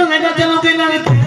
Entonces,